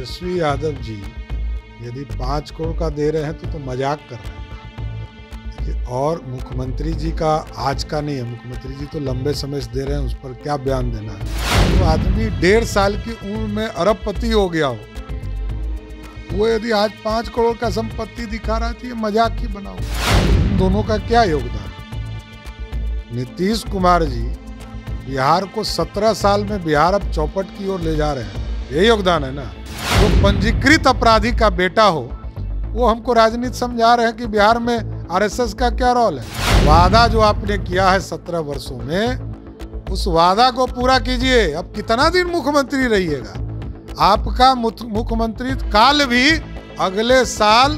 तेजस्वी यादव जी यदि पाँच करोड़ का दे रहे हैं तो तो मज़ाक कर रहे हैं। और मुख्यमंत्री जी का आज का नहीं है। मुख्यमंत्री जी तो लंबे समय से दे रहे हैं, उस पर क्या बयान देना है? तो आदमी डेढ़ साल की उम्र में अरबपति हो गया हो। वो यदि आज पाँच करोड़ का संपत्ति दिखा रहा है तो ये मज़ाक ही बनाओ इन दोनों का क्या योगदान? नीतीश कुमार जी बिहार को सत्रह साल में बिहार अब चौपट की ओर ले जा रहे हैं। ये योगदान है ना? जो पंजीकृत अपराधी का बेटा हो, वो हमको राजनीति समझा रहे हैं कि बिहार में आरएसएस का क्या रोल है। वादा जो आपने किया है सत्रह वर्षों में, उस वादा को पूरा कीजिए। अब कितना दिन मुख्यमंत्री रहिएगा? आपका मुख्यमंत्री काल भी अगले साल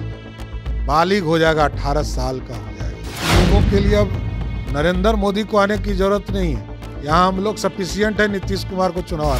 बालिग हो जाएगा, अठारह साल का हो जाएगा। लोगों के लिए अब नरेंद्र मोदी को आने की ज़रूरत नहीं है। यहाँ हम लोग सफिशियंट है, नीतीश कुमार को चुनाव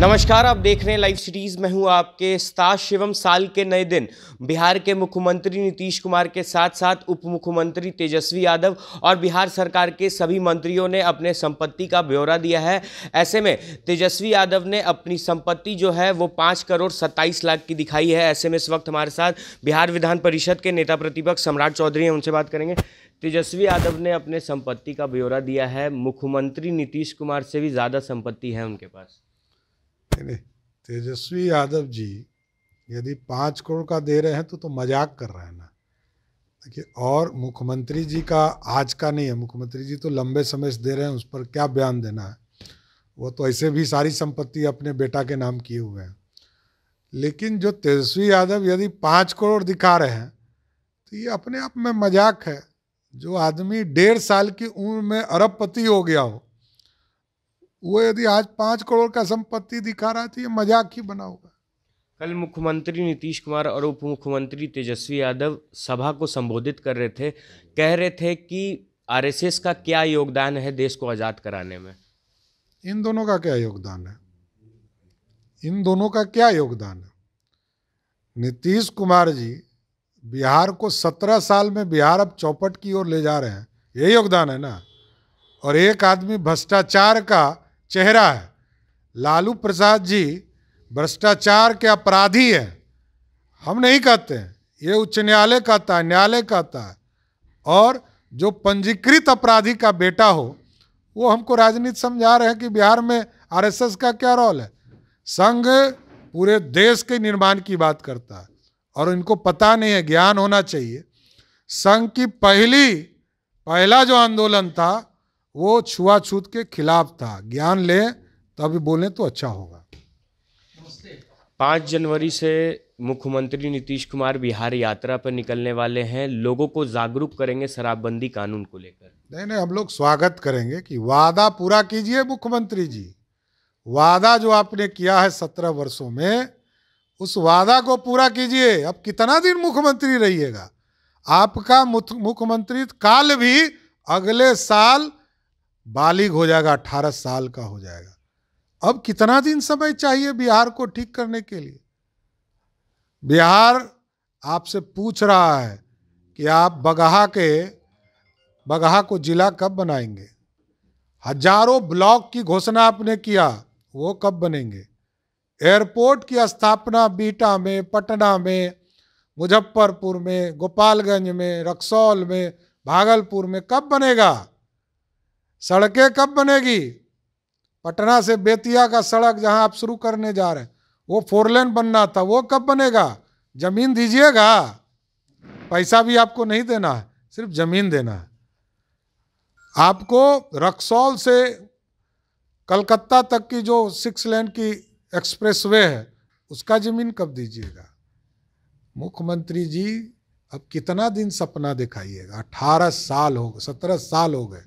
नमस्कार, आप देख रहे हैं लाइव सीरीज़ में हूँ आपके स्ताश शिवम, साल के नए दिन। बिहार के मुख्यमंत्री नीतीश कुमार के साथ साथ उप मुख्यमंत्री तेजस्वी यादव और बिहार सरकार के सभी मंत्रियों ने अपने संपत्ति का ब्यौरा दिया है। ऐसे में तेजस्वी यादव ने अपनी संपत्ति जो है, वो पाँच करोड़ सत्ताईस लाख की दिखाई है। ऐसे में इस वक्त हमारे साथ बिहार विधान परिषद के नेता प्रतिपक्ष सम्राट चौधरी हैं, उनसे बात करेंगे। तेजस्वी यादव ने अपने संपत्ति का ब्यौरा दिया है। मुख्यमंत्री नीतीश कुमार से भी ज़्यादा संपत्ति है उनके पास। तेजस्वी यादव जी यदि पाँच करोड़ का दे रहे हैं तो तो मज़ाक कर रहे हैं ना। देखिए, और मुख्यमंत्री जी का आज का नहीं है। मुख्यमंत्री जी तो लंबे समय से दे रहे हैं, उस पर क्या बयान देना है? वो तो ऐसे भी सारी संपत्ति अपने बेटा के नाम किए हुए हैं। लेकिन जो तेजस्वी यादव यदि पाँच करोड़ दिखा रहे हैं तो ये अपने आप में मज़ाक है। जो आदमी डेढ़ साल की उम्र में अरबपति हो गया हो वो यदि आज पाँच करोड़ का संपत्ति दिखा रहा है तो ये मज़ाक ही बना होगा। कल मुख्यमंत्री नीतीश कुमार और उप मुख्यमंत्री तेजस्वी यादव सभा को संबोधित कर रहे थे कह रहे थे कि आरएसएस का क्या योगदान है देश को आज़ाद कराने में? इन दोनों का क्या योगदान है? इन दोनों का क्या योगदान है? नीतीश कुमार जी बिहार को सत्रह साल में बिहार अब चौपट की ओर ले जा रहे हैं। ये योगदान है ना? और एक आदमी भ्रष्टाचार का चेहरा है। लालू प्रसाद जी भ्रष्टाचार के अपराधी हैं। हम नहीं कहते हैं। ये उच्च न्यायालय कहता है, न्यायालय कहता है। और जो पंजीकृत अपराधी का बेटा हो, वो हमको राजनीति समझा रहे हैं कि बिहार में आरएसएस का क्या रोल है? संघ पूरे देश के निर्माण की बात करता है। और इनको पता नहीं है ज्ञान होना चाहिए। संघ की पहली पहला जो आंदोलन था वो छुआछूत के खिलाफ था। ज्ञान ले तभी बोले तो अच्छा होगा। पाँच जनवरी से मुख्यमंत्री नीतीश कुमार बिहार यात्रा पर निकलने वाले हैं। लोगों को जागरूक करेंगे शराबबंदी कानून को लेकर। नहीं नहीं हम लोग स्वागत करेंगे कि वादा पूरा कीजिए मुख्यमंत्री जी। वादा जो आपने किया है सत्रह वर्षों में उस वादा को पूरा कीजिए। अब कितना दिन मुख्यमंत्री रहिएगा? आपका मुख्यमंत्री काल भी अगले साल बालिग हो जाएगा, अठारह साल का हो जाएगा। अब कितना दिन समय चाहिए बिहार को ठीक करने के लिए? बिहार आपसे पूछ रहा है कि आप बगहा के, बगहा को जिला कब बनाएँगे? हज़ारों ब्लॉक की घोषणा आपने किया, वो कब बनेंगे? एयरपोर्ट की स्थापना बीटा में, पटना में, मुजफ्फरपुर में, गोपालगंज में, रक्सौल में, भागलपुर में कब बनेगा? सड़कें कब बनेगी? पटना से बेतिया का सड़क जहाँ आप शुरू करने जा रहे हैं, वो फोर लेन बनना था, वो कब बनेगा? ज़मीन दीजिएगा। पैसा भी आपको नहीं देना है, सिर्फ़ ज़मीन देना है। आपको रक्सौल से कलकत्ता तक की जो सिक्स लेन की एक्सप्रेस वे है, उसका ज़मीन कब दीजिएगा? मुख्यमंत्री जी, अब कितना दिन सपना दिखाइएगा? अठारह साल हो गए, सत्रह साल हो गए।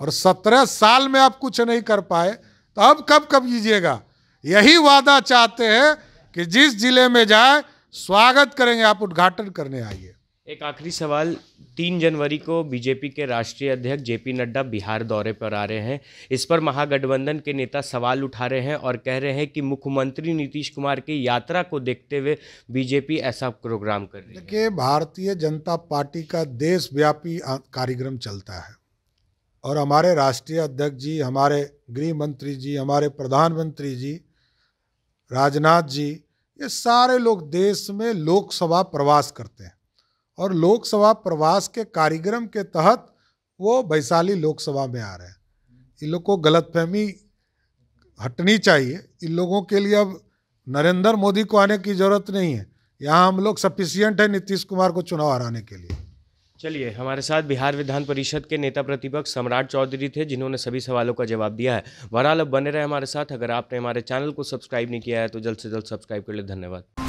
और सत्रह साल में आप कुछ नहीं कर पाए तो अब कब कब कीजिएगा? यही वादा चाहते हैं कि जिस ज़िले में जाए, स्वागत करेंगे, आप उद्घाटन करने आइए। एक आखिरी सवाल, तीन जनवरी को बीजेपी के राष्ट्रीय अध्यक्ष जेपी नड्डा बिहार दौरे पर आ रहे हैं। इस पर महागठबंधन के नेता सवाल उठा रहे हैं और कह रहे हैं कि मुख्यमंत्री नीतीश कुमार की यात्रा को देखते हुए बीजेपी ऐसा प्रोग्राम कर रही है। देखिए, भारतीय जनता पार्टी का देशव्यापी कार्यक्रम चलता है और हमारे राष्ट्रीय अध्यक्ष जी, हमारे गृह मंत्री जी, हमारे प्रधानमंत्री जी, राजनाथ जी, ये सारे लोग देश में लोकसभा प्रवास करते हैं। और लोकसभा प्रवास के कार्यक्रम के तहत वो वैशाली लोकसभा में आ रहे हैं। इन लोग को गलतफहमी हटनी चाहिए। इन लोगों के लिए अब नरेंद्र मोदी को आने की ज़रूरत नहीं है। यहाँ हम लोग सफिशियंट है नीतीश कुमार को चुनाव हराने के लिए। चलिए, हमारे साथ बिहार विधान परिषद के नेता प्रतिपक्ष सम्राट चौधरी थे, जिन्होंने सभी सवालों का जवाब दिया है। बहरहाल, अब बने रहे हमारे साथ। अगर आपने हमारे चैनल को सब्सक्राइब नहीं किया है तो जल्द से जल्द सब्सक्राइब कर ले। धन्यवाद।